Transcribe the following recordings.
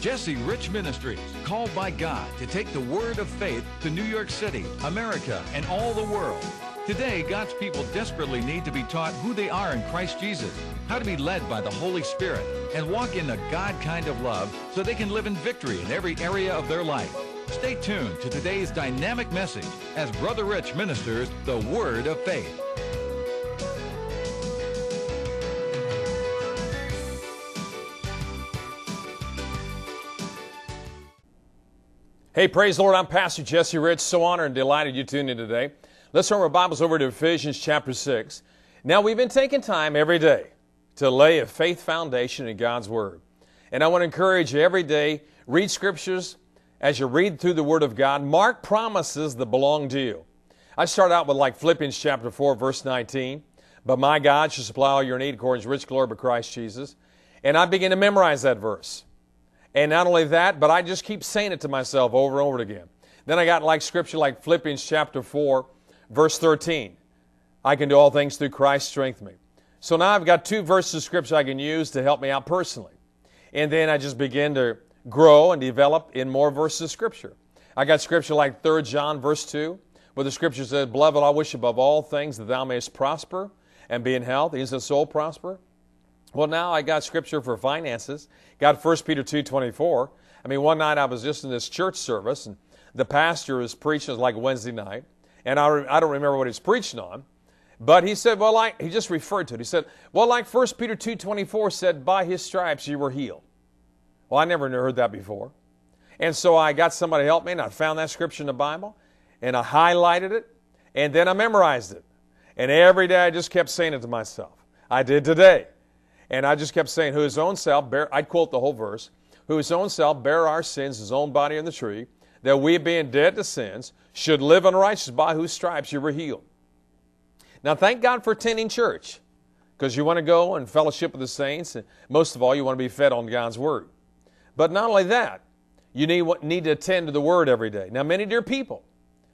Jesse Rich Ministries, called by God to take the word of faith to New York City, America, and all the world. Today, God's people desperately need to be taught who they are in Christ Jesus, how to be led by the Holy Spirit, and walk in the God kind of love so they can live in victory in every area of their life. Stay tuned to today's dynamic message as Brother Rich ministers the Word of Faith. Hey, praise the Lord. I'm Pastor Jesse Rich. So honored and delighted you tuned in today. Let's turn our Bibles over to Ephesians chapter 6. Now, we've been taking time every day to lay a faith foundation in God's Word. And I want to encourage you every day, read scriptures as you read through the Word of God. Mark promises that belong to you. I start out with like Philippians chapter 4, verse 19. But my God shall supply all your need according to rich glory by Christ Jesus. And I begin to memorize that verse. And not only that, but I just keep saying it to myself over and over again. Then I got like scripture like Philippians chapter 4, verse 13. I can do all things through Christ strength me. So now I've got two verses of scripture I can use to help me out personally. And then I just begin to grow and develop in more verses of scripture. I got scripture like 3 John verse 2, where the scripture says, Beloved, I wish above all things that thou mayest prosper and be in health, as the soul prosper. Well, now I got scripture for finances. Got 1 Peter 2.24. I mean, one night I was just in this church service, and the pastor was preaching, was like Wednesday night, and I, re- I don't remember what he's preaching on, but he said, well, like, he just referred to it. He said, well, like 1 Peter 2.24 said, by his stripes you were healed. Well, I never heard that before. And so I got somebody to help me, and I found that scripture in the Bible, and I highlighted it, and then I memorized it. And every day I just kept saying it to myself. I did today. And I just kept saying, who his own self bear, I'd quote the whole verse, who his own self bear our sins, his own body on the tree, that we being dead to sins, should live unrighteous by whose stripes you were healed. Now thank God for attending church, because you want to go and fellowship with the saints, and most of all, you want to be fed on God's Word. But not only that, you need, need to attend to the Word every day. Now, many dear people,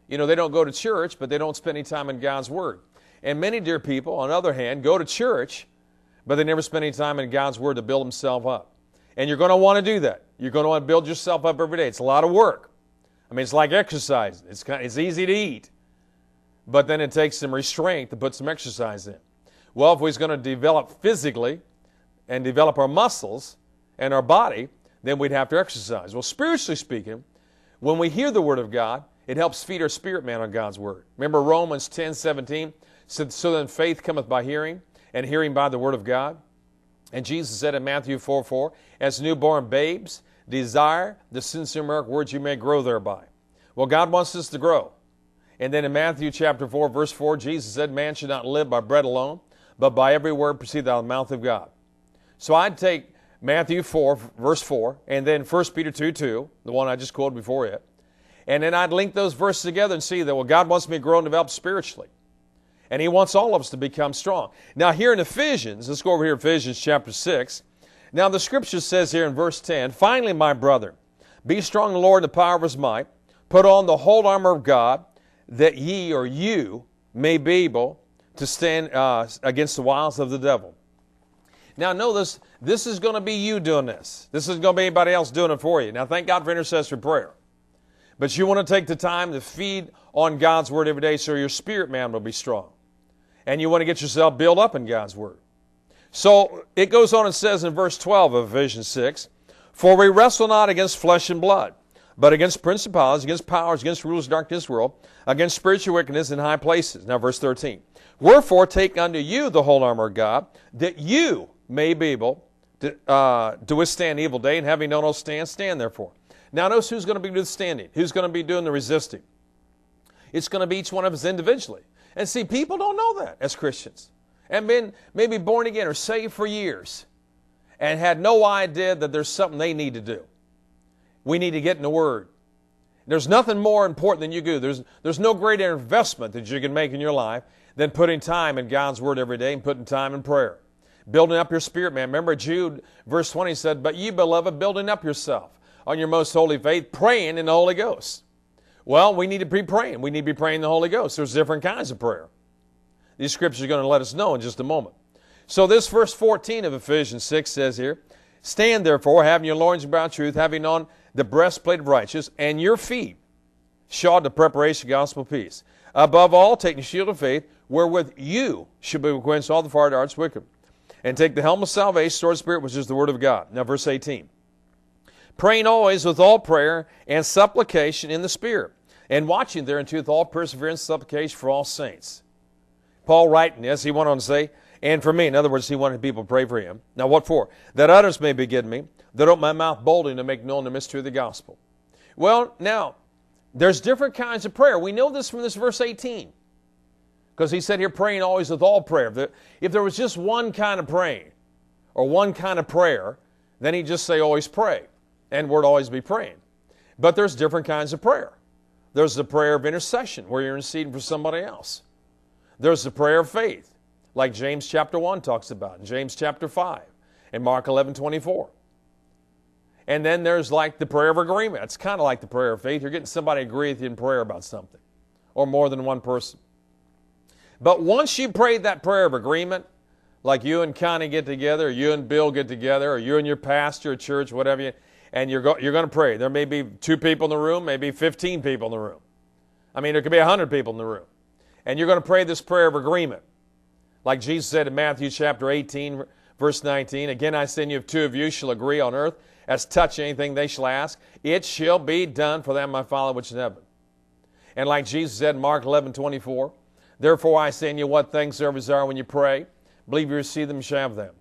you know, they don't go to church, but they don't spend any time in God's Word. And many dear people, on the other hand, go to church, but they never spend any time in God's Word to build themselves up. And you're going to want to do that. You're going to want to build yourself up every day. It's a lot of work. I mean, it's like exercise. It's, kind of, it's easy to eat, but then it takes some restraint to put some exercise in. Well, if we're going to develop physically and develop our muscles and our body, then we'd have to exercise. Well, spiritually speaking, when we hear the Word of God, it helps feed our spirit man on God's Word. Remember Romans 10 17 said, So then faith cometh by hearing, and hearing by the word of God. And Jesus said in Matthew 4 4, as newborn babes, desire the sincere milk words you may grow thereby. Well, God wants us to grow. And then in Matthew chapter 4, verse 4, Jesus said, Man should not live by bread alone, but by every word proceed out of the mouth of God. So I'd take Matthew 4, verse 4, and then 1 Peter 2 2, the one I just quoted before it. And then I'd link those verses together and see that, well, God wants me to grow and develop spiritually. And he wants all of us to become strong. Now, here in Ephesians, let's go over here, Ephesians chapter 6. Now, the scripture says here in verse 10 Finally, my brother, be strong in the Lord and the power of his might. Put on the whole armor of God, that ye or you may be able to stand uh, against the wiles of the devil. Now, notice this is going to be you doing this. This isn't going to be anybody else doing it for you. Now, thank God for intercessory prayer. But you want to take the time to feed on God's word every day so your spirit man will be strong and you want to get yourself built up in God's Word. So it goes on and says in verse 12 of Ephesians 6 For we wrestle not against flesh and blood, but against principalities, against powers, against rulers of darkness world, against spiritual wickedness in high places. Now, verse 13. Wherefore, take unto you the whole armor of God, that you may be able to, uh, to withstand evil day, and having no no stand, stand therefore. Now, notice who's going to be doing standing, who's going to be doing the resisting. It's going to be each one of us individually. And see, people don't know that as Christians and been maybe born again or saved for years and had no idea that there's something they need to do. We need to get in the Word. There's nothing more important than you do. There's, there's no greater investment that you can make in your life than putting time in God's Word every day and putting time in prayer. Building up your spirit, man. Remember Jude, verse 20 said, But ye, beloved, building up yourself on your most holy faith, praying in the Holy Ghost. Well, we need to be praying. We need to be praying the Holy Ghost. There's different kinds of prayer. These scriptures are going to let us know in just a moment. So this verse 14 of Ephesians 6 says here, Stand therefore, having your loins about truth, having on the breastplate of righteousness, and your feet shod the preparation of gospel peace. Above all, taking the shield of faith, wherewith you should be quenched all the fire darts wicked. And take the helmet of salvation, sword of spirit, which is the word of God. Now, verse 18. Praying always with all prayer and supplication in the Spirit, and watching thereunto with all perseverance and supplication for all saints. Paul writing this, he went on to say, and for me, in other words, he wanted people to pray for him. Now, what for? That others may begin me, that open my mouth boldly to make known the mystery of the gospel. Well, now, there's different kinds of prayer. We know this from this verse 18. Because he said here, praying always with all prayer. If there was just one kind of praying, or one kind of prayer, then he'd just say always pray, and we'd always be praying. But there's different kinds of prayer. There's the prayer of intercession, where you're interceding for somebody else. There's the prayer of faith, like James chapter 1 talks about, James chapter 5, and Mark 11 24. And then there's like the prayer of agreement. It's kind of like the prayer of faith. You're getting somebody to agree with you in prayer about something, or more than one person. But once you prayed that prayer of agreement, like you and Connie get together, or you and Bill get together, or you and your pastor or church, whatever, you, and you're, go, you're going to pray. There may be two people in the room, maybe 15 people in the room. I mean, there could be 100 people in the room. And you're going to pray this prayer of agreement. Like Jesus said in Matthew chapter 18, verse 19, Again I send you, if two of you shall agree on earth as touch anything they shall ask, it shall be done for them my Father which is in heaven. And like Jesus said in Mark 11, 24, Therefore I send you what things soever are when you pray, believe you receive them, shall have them.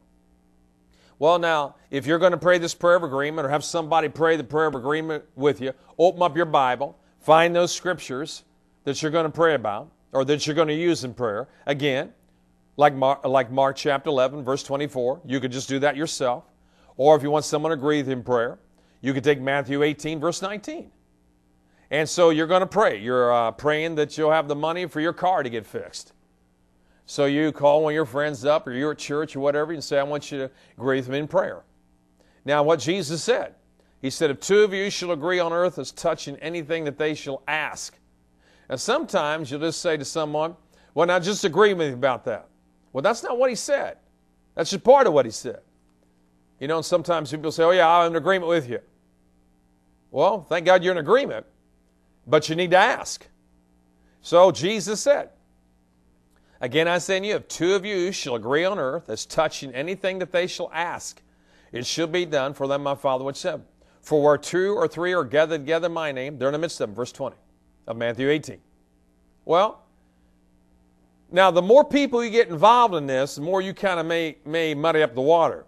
Well, now, if you're going to pray this prayer of agreement or have somebody pray the prayer of agreement with you, open up your Bible, find those scriptures that you're going to pray about or that you're going to use in prayer. Again, like Mark, like Mark chapter 11, verse 24, you could just do that yourself. Or if you want someone to agree with you in prayer, you could take Matthew 18, verse 19. And so you're going to pray. You're uh, praying that you'll have the money for your car to get fixed. So you call one of your friends up, or you're at church or whatever, and say, I want you to agree with me in prayer. Now, what Jesus said, He said, If two of you shall agree on earth as touching anything that they shall ask. And sometimes you'll just say to someone, Well, now just agree with me about that. Well, that's not what He said. That's just part of what He said. You know, and sometimes people say, Oh, yeah, I'm in agreement with you. Well, thank God you're in agreement, but you need to ask. So Jesus said, Again, I say to you, if two of you shall agree on earth as touching anything that they shall ask, it shall be done for them my Father which said. For where two or three are gathered together in my name, they're in the midst of them. Verse 20 of Matthew 18. Well, now the more people you get involved in this, the more you kind of may, may muddy up the water.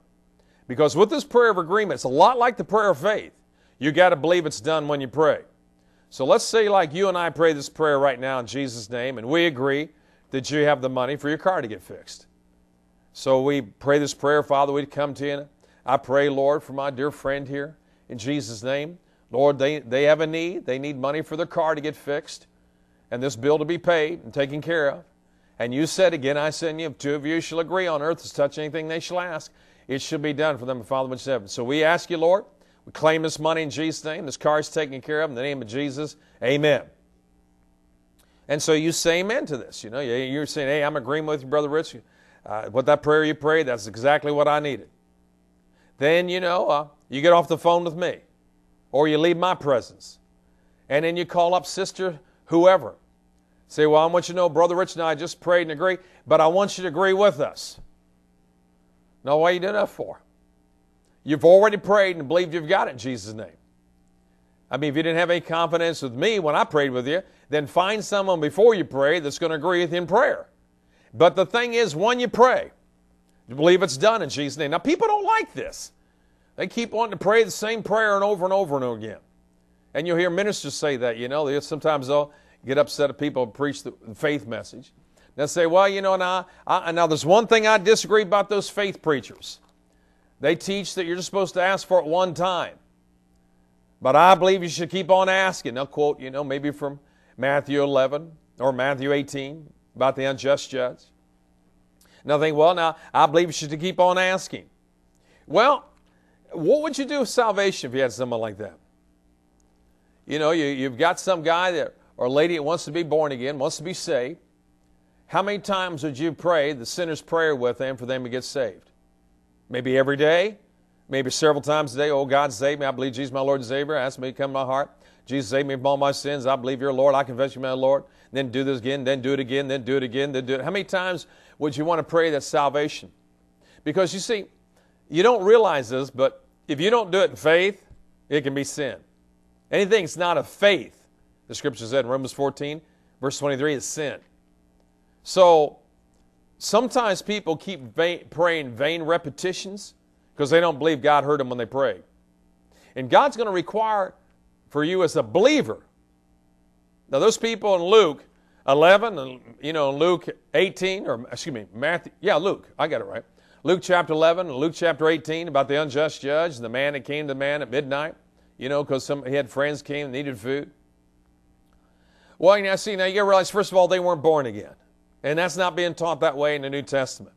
Because with this prayer of agreement, it's a lot like the prayer of faith. You got to believe it's done when you pray. So let's say, like you and I pray this prayer right now in Jesus' name, and we agree that you have the money for your car to get fixed. So we pray this prayer, Father, we'd come to you. I pray, Lord, for my dear friend here in Jesus' name. Lord, they, they have a need. They need money for their car to get fixed and this bill to be paid and taken care of. And you said again, I send you, if two of you shall agree on earth to touch anything they shall ask, it shall be done for them, Father which is heaven. So we ask you, Lord, we claim this money in Jesus' name. This car is taken care of in the name of Jesus. Amen. And so you say amen to this. You know, you're saying, hey, I'm agreeing with you, Brother Rich. Uh, what that prayer you prayed, that's exactly what I needed. Then, you know, uh, you get off the phone with me, or you leave my presence. And then you call up Sister whoever. Say, well, I want you to know, Brother Rich and I just prayed and agree, but I want you to agree with us. Now, what are you doing that for? You've already prayed and believed you've got it in Jesus' name. I mean, if you didn't have any confidence with me when I prayed with you, then find someone before you pray that's going to agree with you in prayer. But the thing is, when you pray, you believe it's done in Jesus' name. Now, people don't like this. They keep wanting to pray the same prayer and over and over and over again. And you'll hear ministers say that, you know. Sometimes they'll get upset if people preach the faith message. They'll say, well, you know, now, I, now there's one thing I disagree about those faith preachers. They teach that you're just supposed to ask for it one time. But I believe you should keep on asking. They'll quote, you know, maybe from Matthew 11 or Matthew 18 about the unjust judge. And I think, well, now, I believe you should keep on asking. Well, what would you do with salvation if you had someone like that? You know, you, you've got some guy that, or lady that wants to be born again, wants to be saved. How many times would you pray the sinner's prayer with them for them to get saved? Maybe every day, maybe several times a day, oh, God save me. I believe Jesus my Lord and Savior. Ask me to come to my heart. Jesus save me from all my sins. I believe you're Lord. I confess you my Lord. Then do this again, then do it again, then do it again, then do it. How many times would you want to pray that salvation? Because you see, you don't realize this, but if you don't do it in faith, it can be sin. Anything that's not of faith, the scripture said in Romans 14, verse 23, is sin. So sometimes people keep vain, praying vain repetitions because they don't believe God heard them when they prayed. And God's going to require for you as a believer. Now, those people in Luke 11, and you know, Luke 18, or excuse me, Matthew, yeah, Luke, I got it right. Luke chapter 11 and Luke chapter 18 about the unjust judge and the man that came to the man at midnight, you know, because some he had friends came and needed food. Well, now see, now you got to realize, first of all, they weren't born again. And that's not being taught that way in the New Testament.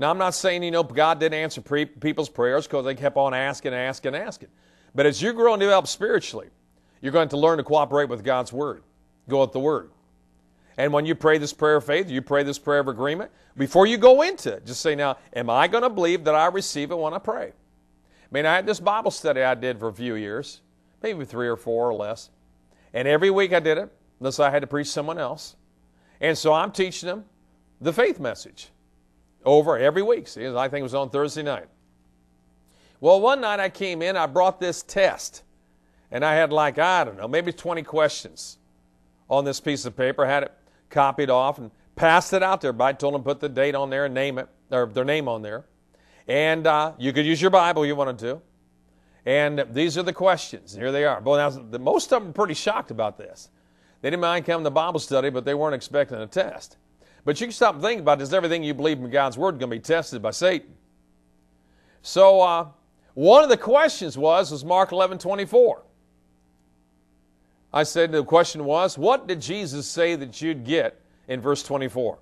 Now, I'm not saying, you know, God didn't answer pre- people's prayers because they kept on asking, asking, and asking. But as you grow and develop spiritually, you're going to learn to cooperate with God's Word, go with the Word. And when you pray this prayer of faith, you pray this prayer of agreement, before you go into it, just say, now, am I going to believe that I receive it when I pray? I mean, I had this Bible study I did for a few years, maybe three or four or less. And every week I did it, unless I had to preach someone else. And so I'm teaching them the faith message over every week. See, I think it was on Thursday night. Well, one night I came in, I brought this test, and I had like, I don't know, maybe 20 questions on this piece of paper. I had it copied off and passed it out there. I told them put the date on there and name it, or their name on there. And uh, you could use your Bible you wanted to. And these are the questions. Here they are. Well, now, most of them pretty shocked about this. They didn't mind coming to Bible study, but they weren't expecting a test. But you can stop and think about. Is everything you believe in God's Word going to be tested by Satan? So, uh, one of the questions was, was Mark 11, 24. I said the question was, what did Jesus say that you'd get in verse 24?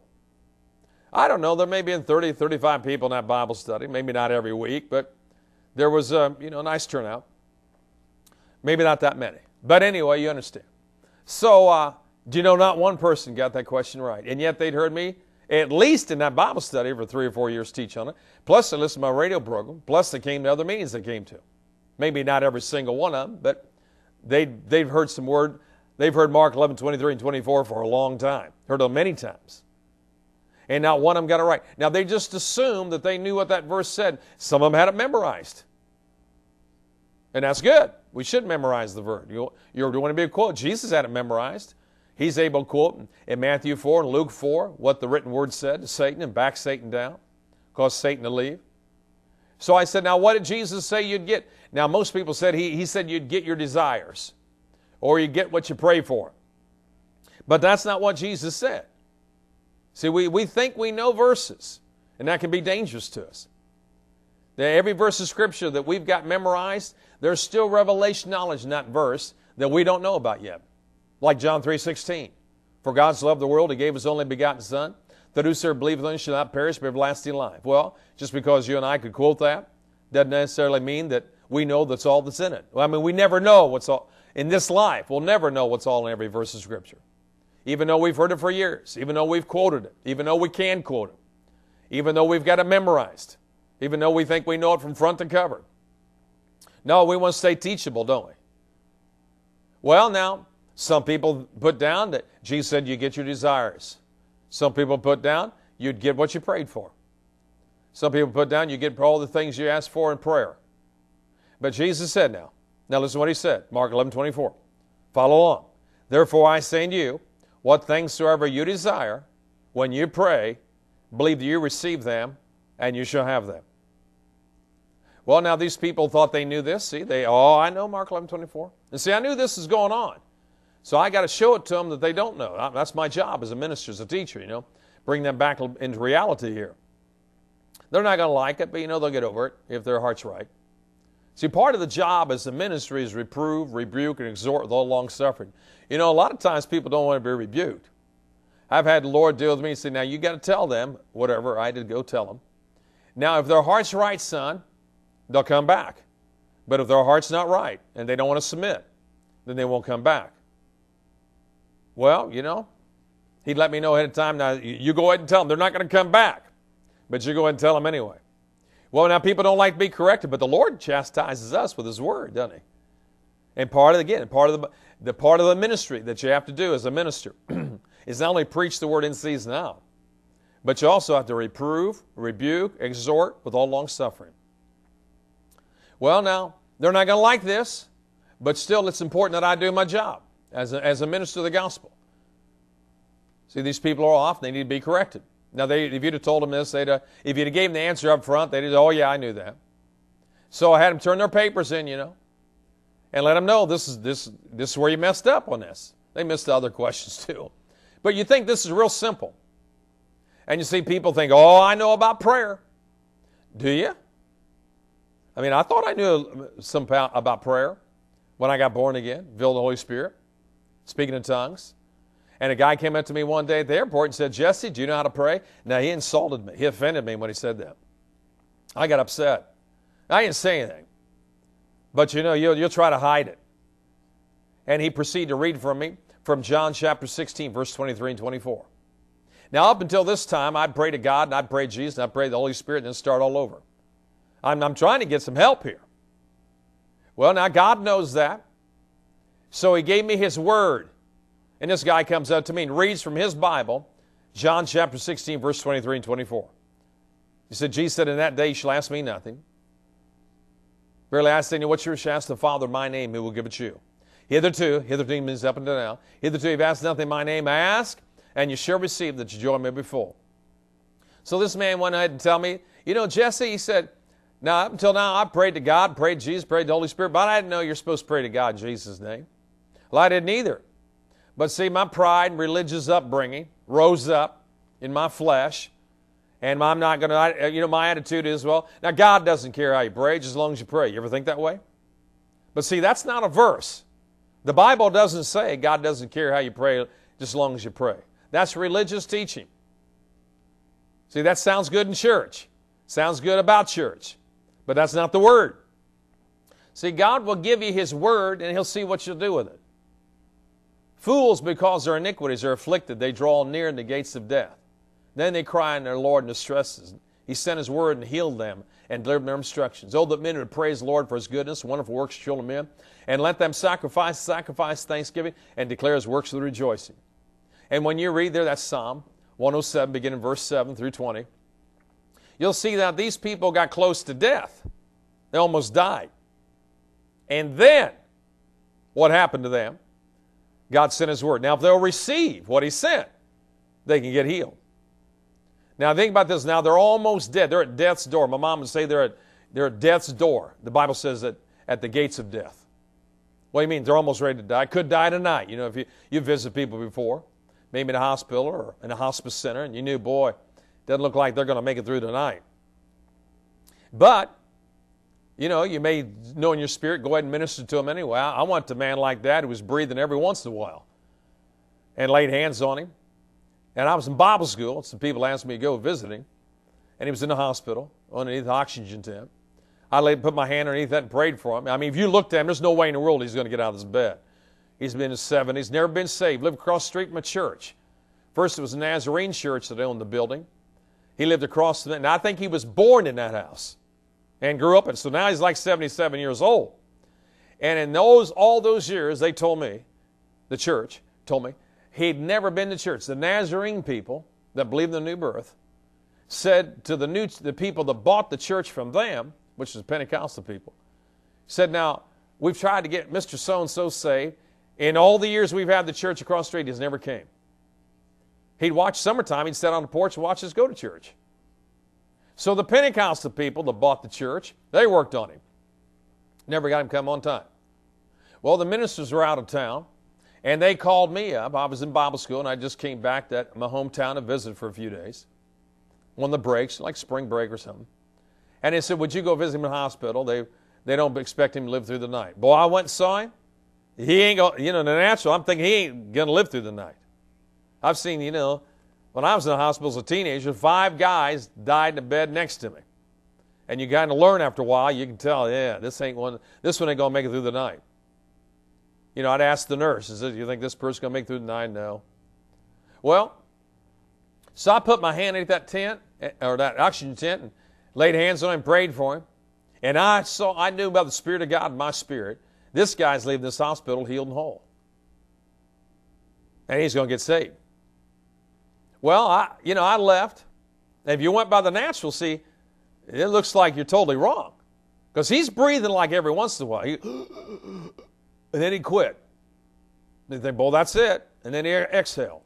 I don't know. There may be 30, 35 people in that Bible study. Maybe not every week, but there was a you know nice turnout. Maybe not that many, but anyway, you understand. So, uh, do you know not one person got that question right, and yet they'd heard me at least in that Bible study for three or four years teach on it. Plus, they listened to my radio program. Plus, they came to other meetings they came to. Maybe not every single one of them, but they, they've heard some word. They've heard Mark 11, 23, and 24 for a long time. Heard them many times. And not one of them got it right. Now, they just assumed that they knew what that verse said. Some of them had it memorized. And that's good. We should memorize the verse. You, you want to be a quote. Jesus had it memorized. He's able to quote in Matthew 4 and Luke 4 what the written word said to Satan and back Satan down, cause Satan to leave. So I said, Now, what did Jesus say you'd get? Now, most people said he, he said you'd get your desires or you get what you pray for. But that's not what Jesus said. See, we, we think we know verses, and that can be dangerous to us. Every verse of Scripture that we've got memorized, there's still revelation knowledge in that verse that we don't know about yet. Like John 3.16. For God so loved the world, He gave His only begotten Son, that whosoever believeth in him shall not perish, but have everlasting life. Well, just because you and I could quote that, doesn't necessarily mean that we know that's all that's in it. Well, I mean, we never know what's all in this life. We'll never know what's all in every verse of Scripture. Even though we've heard it for years, even though we've quoted it, even though we can quote it, even though we've got it memorized, even though we think we know it from front to cover. No, we want to stay teachable, don't we? Well, now, some people put down that Jesus said you get your desires. Some people put down you'd get what you prayed for. Some people put down you get all the things you asked for in prayer. But Jesus said now, now listen to what he said, Mark 11, 24. Follow along. Therefore I say unto you, what things soever you desire, when you pray, believe that you receive them, and you shall have them. Well, now these people thought they knew this. See, they, oh, I know Mark 11, 24. And see, I knew this is going on. So I got to show it to them that they don't know. That's my job as a minister, as a teacher, you know, bring them back into reality here. They're not going to like it, but you know they'll get over it if their heart's right. See, part of the job as a ministry is reprove, rebuke, and exhort with all long suffering. You know, a lot of times people don't want to be rebuked. I've had the Lord deal with me and say, now you got to tell them whatever I did go tell them. Now, if their heart's right, son, they'll come back. But if their heart's not right and they don't want to submit, then they won't come back. Well, you know, he'd let me know ahead of time. Now, you go ahead and tell them they're not going to come back, but you go ahead and tell them anyway. Well, now people don't like to be corrected, but the Lord chastises us with His Word, doesn't He? And part of again, part of the the part of the ministry that you have to do as a minister is not only preach the Word in season out, but you also have to reprove, rebuke, exhort with all long suffering. Well, now they're not going to like this, but still, it's important that I do my job as a, as a minister of the gospel. See, these people are off; they need to be corrected. Now, they, if you'd have told them this, they'd have, if you'd have gave them the answer up front, they'd have, oh yeah, I knew that. So I had them turn their papers in, you know, and let them know this is this this is where you messed up on this. They missed the other questions too, but you think this is real simple, and you see people think, oh, I know about prayer. Do you? I mean, I thought I knew some about prayer when I got born again, filled the Holy Spirit, speaking in tongues. And a guy came up to me one day at the airport and said, Jesse, do you know how to pray? Now, he insulted me. He offended me when he said that. I got upset. I didn't say anything. But you know, you'll, you'll try to hide it. And he proceeded to read from me from John chapter 16, verse 23 and 24. Now, up until this time, I'd pray to God and I'd pray Jesus and I'd pray the Holy Spirit and then start all over. I'm, I'm trying to get some help here. Well, now God knows that. So he gave me his word. And this guy comes up to me and reads from his Bible, John chapter 16, verse 23 and 24. He said, Jesus said, In that day you shall ask me nothing. Verily I say to you, what you shall ask the Father my name, he will give it you. Hitherto, hitherto means up until now, hitherto you've asked nothing in my name, I ask, and you shall receive that your joy may be full. So this man went ahead and tell me, you know, Jesse, he said, now up until now I prayed to God, prayed to Jesus, prayed to the Holy Spirit, but I didn't know you're supposed to pray to God in Jesus' name. Well, I didn't either. But see, my pride and religious upbringing rose up in my flesh. And I'm not going to, uh, you know, my attitude is, well, now God doesn't care how you pray, just as long as you pray. You ever think that way? But see, that's not a verse. The Bible doesn't say God doesn't care how you pray, just as long as you pray. That's religious teaching. See, that sounds good in church. Sounds good about church. But that's not the Word. See, God will give you His Word and He'll see what you'll do with it. Fools, because their iniquities are afflicted, they draw near in the gates of death. Then they cry on their Lord in distresses. He sent His word and healed them and delivered their instructions. Oh, that men would praise the Lord for His goodness, wonderful works, children of men, and let them sacrifice, sacrifice thanksgiving, and declare His works with rejoicing. And when you read there, that's Psalm 107, beginning verse 7 through 20, you'll see that these people got close to death. They almost died. And then, what happened to them? God sent His word. Now, if they'll receive what He sent, they can get healed. Now, think about this. Now, they're almost dead. They're at death's door. My mom would say they're at, they're at death's door. The Bible says that at the gates of death. What do you mean? They're almost ready to die. Could die tonight. You know, if you, you visit people before, maybe in a hospital or in a hospice center, and you knew, boy, doesn't look like they're going to make it through tonight. But you know, you may know in your spirit, go ahead and minister to him anyway. I, want a man like that who was breathing every once in a while and laid hands on him. And I was in Bible school. Some people asked me to go visit him. And he was in the hospital underneath the oxygen tent. I laid, put my hand underneath that and prayed for him. I mean, if you looked at him, there's no way in the world he's going to get out of this bed. He's been in his 70s, never been saved, lived across the street from a church. First, it was a Nazarene church that owned the building. He lived across the, and I think he was born in that house and grew up in. So now he's like 77 years old. And in those all those years, they told me, the church told me, he'd never been to church. The Nazarene people that believed in the new birth said to the new the people that bought the church from them, which is Pentecostal people, said, Now, we've tried to get Mr. So and so saved. In all the years we've had the church across the street, he's never came. He'd watch summertime, he'd sit on the porch and watch us go to church. So the Pentecostal people that bought the church, they worked on him. Never got him come on time. Well, the ministers were out of town, and they called me up. I was in Bible school, and I just came back to my hometown to visit for a few days. One of the breaks, like spring break or something. And they said, Would you go visit him in the hospital? They, they don't expect him to live through the night. Boy, I went and saw him. He ain't going, you know, the natural, I'm thinking he ain't going to live through the night. I've seen, you know, when I was in the hospital as a teenager, five guys died in the bed next to me. And you kind of learn after a while, you can tell, yeah, this ain't one, this one ain't going to make it through the night. You know, I'd ask the nurse, is it, you think this person's going to make it through the night? No. Well, so I put my hand in that tent, eh, or that oxygen tent, and laid hands on him, prayed for him. And I saw, I knew about the Spirit of God in my spirit. This guy's leaving this hospital healed and whole. And he's going to get saved. Well, I, you know, I left. If you went by the natural, see, it looks like you're totally wrong. Because he's breathing like every once in a while. He, and then he quit. They think, well, that's it. And then he exhaled.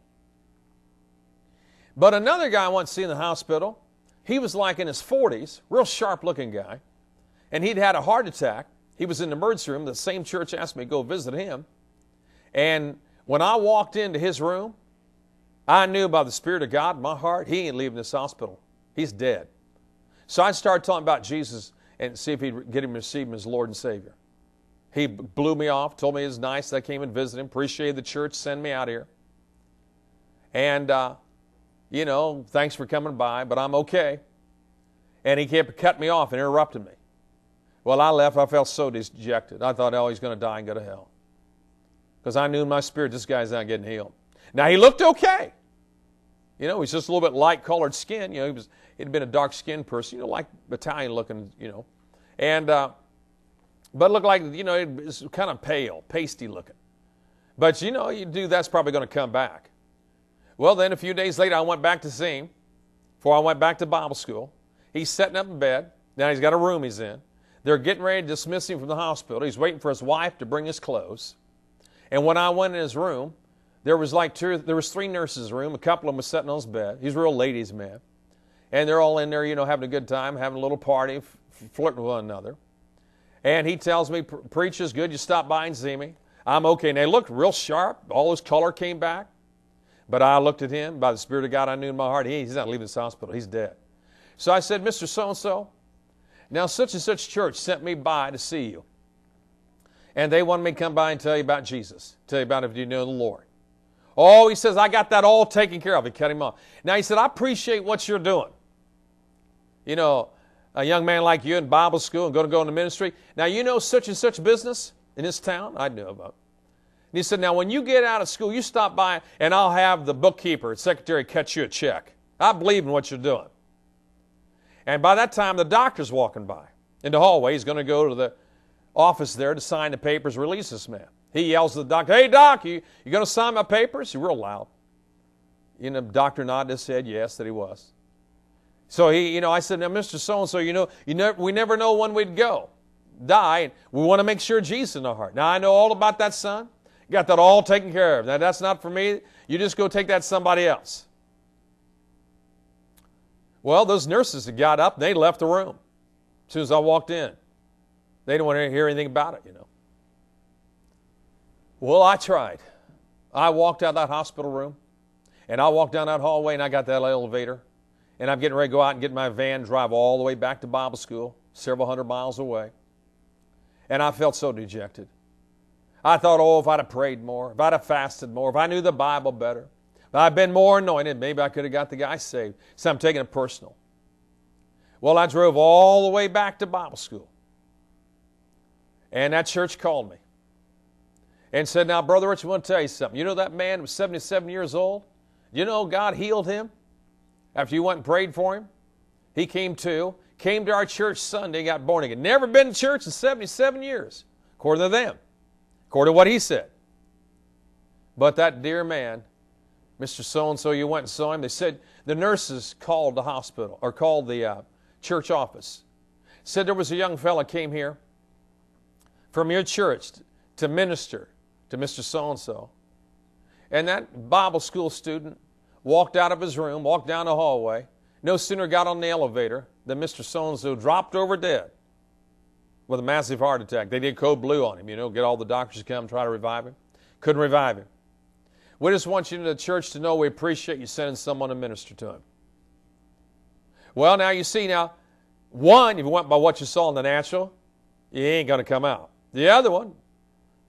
But another guy I once seen in the hospital, he was like in his 40s, real sharp looking guy, and he'd had a heart attack. He was in the emergency room. The same church asked me to go visit him. And when I walked into his room, I knew by the Spirit of God in my heart, he ain't leaving this hospital. He's dead. So I started talking about Jesus and see if he'd get him to receive him as Lord and Savior. He blew me off, told me it was nice. I came and visited him, appreciated the church, send me out here. And uh, you know, thanks for coming by, but I'm okay. And he kept cutting me off and interrupting me. Well, I left. I felt so dejected. I thought, oh, he's going to die and go to hell. Because I knew in my spirit this guy's not getting healed. Now, he looked okay. You know, he's just a little bit light colored skin. You know, he was, he'd been a dark skinned person, you know, like Italian looking, you know. And, uh, but looked like, you know, it was kind of pale, pasty looking. But, you know, you do, that's probably going to come back. Well, then a few days later, I went back to see him before I went back to Bible school. He's sitting up in bed. Now he's got a room he's in. They're getting ready to dismiss him from the hospital. He's waiting for his wife to bring his clothes. And when I went in his room, there was like two, there was three nurses room. A couple of them was sitting on his bed. He's a real ladies' man. And they're all in there, you know, having a good time, having a little party, flirting with one another. And he tells me, Preach is good. You stop by and see me. I'm okay. And they looked real sharp. All his color came back. But I looked at him, by the Spirit of God, I knew in my heart, he, he's not leaving this hospital, he's dead. So I said, Mr. So and so, now such and such church sent me by to see you. And they wanted me to come by and tell you about Jesus, tell you about if you know the Lord. Oh, he says, I got that all taken care of. He cut him off. Now he said, I appreciate what you're doing. You know, a young man like you in Bible school and going to go into ministry. Now, you know such and such business in this town? I knew about. And he said, Now, when you get out of school, you stop by and I'll have the bookkeeper, secretary, cut you a check. I believe in what you're doing. And by that time, the doctor's walking by in the hallway. He's going to go to the office there to sign the papers, release this man. He yells to the doctor, Hey, doc, you, you going to sign my papers? He's real loud. You know, doctor nodded his head, yes, that he was. So he, you know, I said, now, Mr. So-and-so, you know, you never, we never know when we'd go, die, and we want to make sure Jesus in our heart. Now, I know all about that son. Got that all taken care of. Now, that's not for me. You just go take that somebody else. Well, those nurses had got up, they left the room as soon as I walked in. They didn't want to hear anything about it, you know. Well, I tried. I walked out of that hospital room, and I walked down that hallway, and I got that elevator, and I'm getting ready to go out and get my van, drive all the way back to Bible school, several hundred miles away. And I felt so dejected. I thought, oh, if I'd have prayed more, if I'd have fasted more, if I knew the Bible better, if I'd been more anointed, maybe I could have got the guy saved. So I'm taking it personal. Well, I drove all the way back to Bible school. And that church called me and said, Now, Brother Rich, I want to tell you something. You know that man was 77 years old? You know God healed him after you went and prayed for him? He came to, came to our church Sunday, got born again. Never been to church in 77 years, according to them according to what he said. But that dear man, Mr. So and so, you went and saw him. They said the nurses called the hospital or called the uh, church office. Said there was a young fellow came here from your church to minister to Mr. So and so. And that Bible school student walked out of his room, walked down the hallway. No sooner got on the elevator than Mr. So and so dropped over dead with a massive heart attack. They did code blue on him, you know, get all the doctors to come try to revive him. Couldn't revive him. We just want you in the church to know we appreciate you sending someone to minister to him. Well, now you see, now, one, if you went by what you saw in the natural, he ain't going to come out. The other one,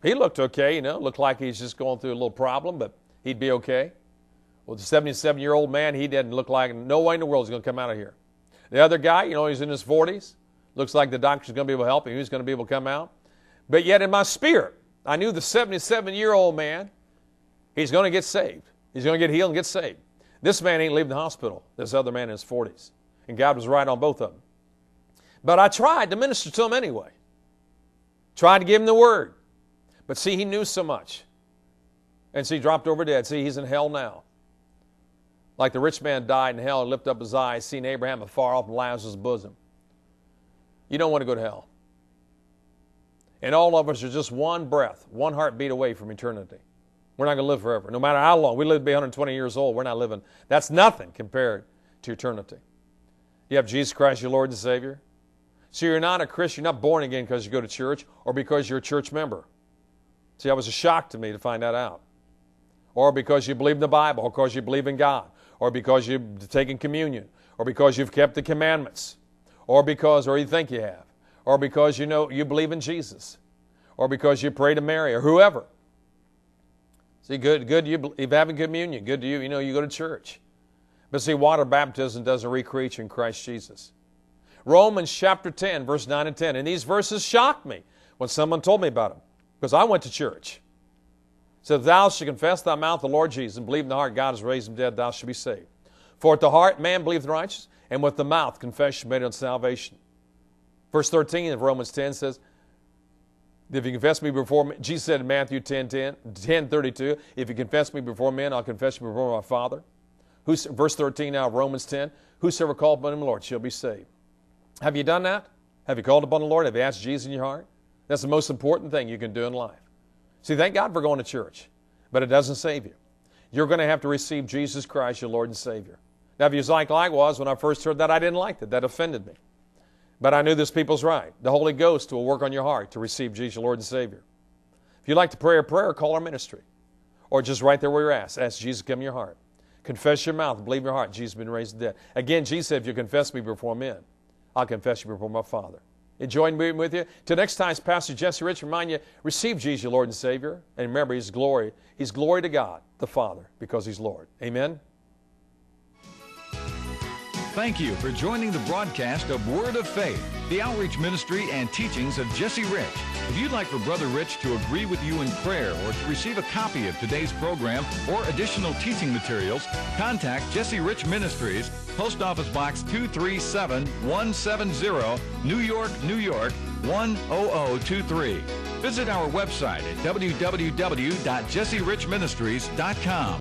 he looked okay, you know, looked like he's just going through a little problem, but he'd be okay. Well, the 77 year old man, he didn't look like no way in the world is going to come out of here. The other guy, you know, he's in his 40s. Looks like the doctor's going to be able to help him. He's going to be able to come out. But yet, in my spirit, I knew the 77 year old man, he's going to get saved. He's going to get healed and get saved. This man ain't leaving the hospital, this other man in his 40s. And God was right on both of them. But I tried to minister to him anyway. Tried to give him the word. But see, he knew so much. And see, he dropped over dead. See, he's in hell now. Like the rich man died in hell and lifted up his eyes, seen Abraham afar off in Lazarus' bosom. You don't want to go to hell. And all of us are just one breath, one heartbeat away from eternity. We're not going to live forever. No matter how long. We live to be 120 years old. We're not living. That's nothing compared to eternity. You have Jesus Christ, your Lord and Savior. So you're not a Christian, you're not born again because you go to church or because you're a church member. See, that was a shock to me to find that out. Or because you believe in the Bible, or because you believe in God, or because you've taken communion, or because you've kept the commandments, or because, or you think you have, or because you know you believe in Jesus, or because you pray to Mary, or whoever. See, good, good. You, you having communion. Good to you. You know, you go to church. But see, water baptism doesn't recreate you in Christ Jesus. Romans chapter 10, verse 9 and 10. And these verses shocked me when someone told me about them because I went to church. Said, Thou shalt confess thy mouth the Lord Jesus and believe in the heart God has raised him dead, thou shalt be saved. For at the heart man believeth righteous, and with the mouth confession made unto salvation. Verse 13 of Romans 10 says, if you confess me before me, Jesus said in Matthew 10, 10, 10 32, if you confess me before men, I'll confess you before my Father. Who's, verse 13 now of Romans 10, whosoever calleth upon him the Lord shall be saved. Have you done that? Have you called upon the Lord? Have you asked Jesus in your heart? That's the most important thing you can do in life. See, thank God for going to church, but it doesn't save you. You're going to have to receive Jesus Christ, your Lord and Savior. Now, if you like likewise, when I first heard that, I didn't like that. That offended me. But I knew this people's right. The Holy Ghost will work on your heart to receive Jesus, your Lord and Savior. If you'd like to pray a prayer, call our ministry. Or just right there where you're at. Ask Jesus to come in your heart. Confess your mouth, believe in your heart, Jesus has been raised dead. Again, Jesus said, if you confess me before men, I'll confess you before my Father. Enjoying being with you. Till next time, Pastor Jesse Rich remind you, receive Jesus, your Lord and Savior. And remember, His glory. He's glory to God, the Father, because He's Lord. Amen. Thank you for joining the broadcast of Word of Faith, the outreach ministry and teachings of Jesse Rich. If you'd like for Brother Rich to agree with you in prayer or to receive a copy of today's program or additional teaching materials, contact Jesse Rich Ministries, Post Office Box 237-170, New York, New York 10023. Visit our website at www.jesserichministries.com.